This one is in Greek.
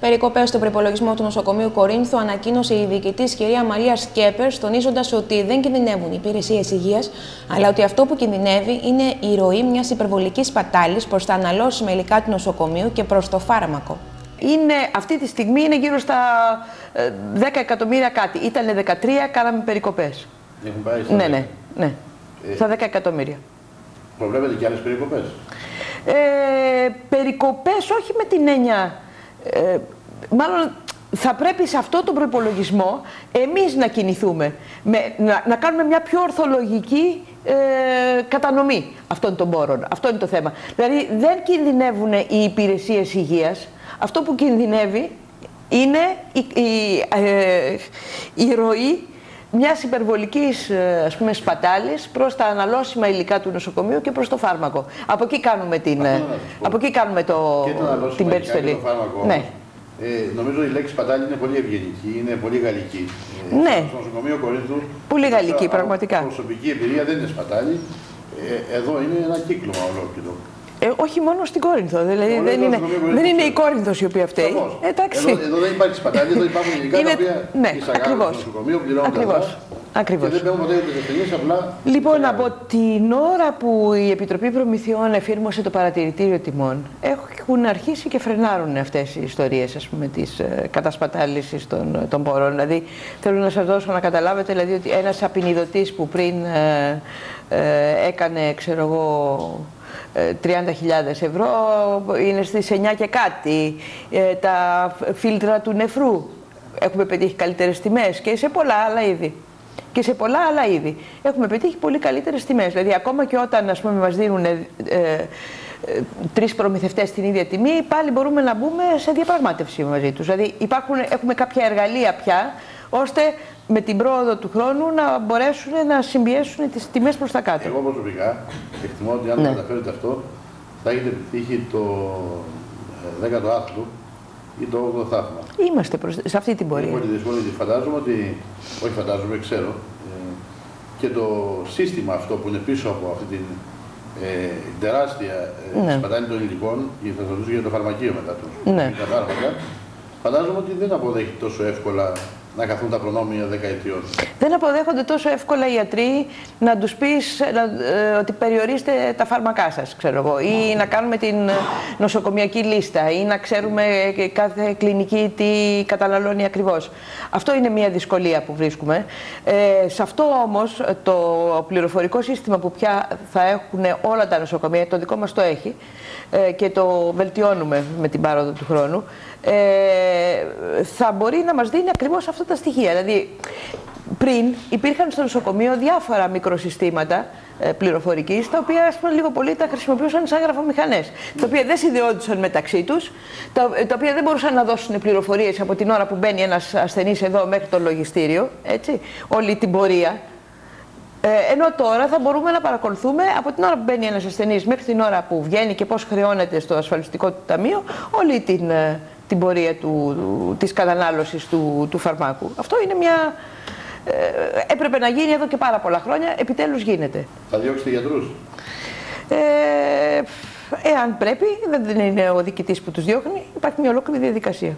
Περικοπές στον προπολογισμό του νοσοκομείου Κορίνθου ανακοίνωσε η διοικητής κυρία Μαλία Σκέπερ, τονίζοντα ότι δεν κινδυνεύουν οι υπηρεσίες υγείας, αλλά ότι αυτό που κινδυνεύει είναι η ροή μιας υπερβολικής σπατάλης προς τα αναλώσιμα υλικά του νοσοκομείου και προς το φάρμακο. Είναι, αυτή τη στιγμή είναι γύρω στα ε, 10 εκατομμύρια κάτι. Ήτανε 13, κάναμε περικοπές. Έχουν πάει στα Ναι, δέκα. ναι, ναι. Ε. Στα 10 εκατομμύρια. Προβλέπετε και άλλες περικοπές; Ε, περικοπές όχι με την έννοια, ε, μάλλον θα πρέπει σε αυτό τον προπολογισμό εμείς να κινηθούμε, με, να, να κάνουμε μια πιο ορθολογική ε, κατανομή αυτών των πόρων. Αυτό είναι το θέμα. Δηλαδή δεν κινδυνεύουν οι υπηρεσίες υγείας. Αυτό που κινδυνεύει είναι η, η, ε, η ροή μιας υπερβολικής ας πούμε, σπατάλης προς τα αναλώσιμα υλικά του νοσοκομείου και προς το φάρμακο. Από εκεί κάνουμε, την, Αυτό ε, να σας πω. από εκεί κάνουμε το, Και το αναλώσιμο την υλικά και περιστολή. το φάρμακο. Ναι. όμως. Ε, νομίζω η λέξη σπατάλη είναι πολύ ευγενική, είναι πολύ γαλλική. Ε, Ναι. Στο νοσοκομείο Κορίνθου. Πολύ γαλλική, από πραγματικά. Προσωπική εμπειρία δεν είναι σπατάλη. Ε, εδώ είναι ένα κύκλωμα ολόκληρο. Ε, όχι μόνο στην Κόρινθο. Δηλαδή Όλο δεν το είναι, νοσοκομείο δεν είναι η Κορίνθου. Κόρινθος η οποία φταίει. Σαφώς. Ε, Εντάξει. Εδώ, εδώ δεν υπάρχει σπατάλη, εδώ υπάρχουν υλικά Είναι- τα οποία ναι, εισαγάγονται ακριβώς. στο νοσοκομείο, πληρώνονται Ακριβώς. αυτά. Ακριβώς. Και δεν παίρνουν ποτέ τις ευθυνίες, απλά. Λοιπόν, εισαγάγονται. από την ώρα που η Επιτροπή Προμηθειών εφήρμοσε το παρατηρητήριο τιμών, έχουν αρχίσει και φρενάρουν αυτές οι ιστορίες, ας πούμε, της ε, κατασπατάλησης των, των πόρων. Δηλαδή, θέλω να σας δώσω να καταλάβετε, δηλαδή, ότι ένας απεινιδωτής που πριν ε, ε, έκανε, ξέρω εγώ, ε, 30.000 ευρώ, είναι στις 9 και κάτι. Ε, τα φίλτρα του νεφρού έχουμε πετύχει καλύτερες τιμές και σε πολλά άλλα είδη και σε πολλά άλλα είδη. Έχουμε πετύχει πολύ καλύτερες τιμές. Δηλαδή, ακόμα και όταν ας πούμε, μας δίνουν ε, ε, τρεις προμηθευτές την ίδια τιμή, πάλι μπορούμε να μπούμε σε διαπραγμάτευση μαζί τους. Δηλαδή, υπάρχουν, έχουμε κάποια εργαλεία πια ώστε με την πρόοδο του χρόνου να μπορέσουν να συμπιέσουν τις τιμές προς τα κάτω. Εγώ προσωπικά εκτιμώ ότι αν Ναι. το καταφέρετε αυτό, θα έχετε επιτύχει το ε, 10ο άθλο ή το 8ο θαύμα. Είμαστε προς, σε αυτή την Είναι πορεία. πολύ δύσκολο γιατί φαντάζομαι ότι, όχι φαντάζομαι, ξέρω, ε, και το σύστημα αυτό που είναι πίσω από αυτή την ε, τεράστια ε, Ναι. σπατάλη των υλικών, και θα σα ρωτήσω για το φαρμακείο μετά τους, Ναι. τα φάρμακα, φαντάζομαι ότι δεν αποδέχεται τόσο εύκολα να καθούν τα προνόμια δεκαετιών. Δεν αποδέχονται τόσο εύκολα οι ιατροί να τους πεις να- ε, ότι περιορίστε τα φάρμακά σας, ξέρω εγώ, ή να κάνουμε την ε, νοσοκομιακή λίστα, ή να ξέρουμε και κάθε κλινική τι καταναλώνει ακριβώς. Αυτό είναι μια δυσκολία που βρίσκουμε. Ε, σε αυτό όμως το πληροφορικό σύστημα που πια θα έχουν όλα τα νοσοκομεία, το δικό μας το έχει, ε, και το βελτιώνουμε με την πάροδο του χρόνου, ε, θα μπορεί να μας δίνει ακριβώς αυτά τα στοιχεία. Δηλαδή, πριν υπήρχαν στο νοσοκομείο διάφορα μικροσυστήματα ε, πληροφορικής, τα οποία ας πούμε, λίγο πολύ τα χρησιμοποιούσαν σαν γραφομηχανές, τα οποία δεν συνδεόντουσαν μεταξύ τους, τα, τα οποία δεν μπορούσαν να δώσουν πληροφορίες από την ώρα που μπαίνει ένας ασθενής εδώ μέχρι το λογιστήριο, έτσι, όλη την πορεία. Ε, ενώ τώρα θα μπορούμε να παρακολουθούμε από την ώρα που μπαίνει ένας ασθενής μέχρι την ώρα που βγαίνει και πώς χρεώνεται στο ασφαλιστικό του ταμείο όλη την, ε, την πορεία του, του- της κατανάλωσης του, του φαρμάκου. Αυτό είναι μια... Ε, έπρεπε να γίνει εδώ και πάρα πολλά χρόνια, επιτέλους γίνεται. Θα διώξετε γιατρούς; Ε, εάν πρέπει, δεν είναι ο διοικητής που τους διώχνει, υπάρχει μια ολόκληρη διαδικασία.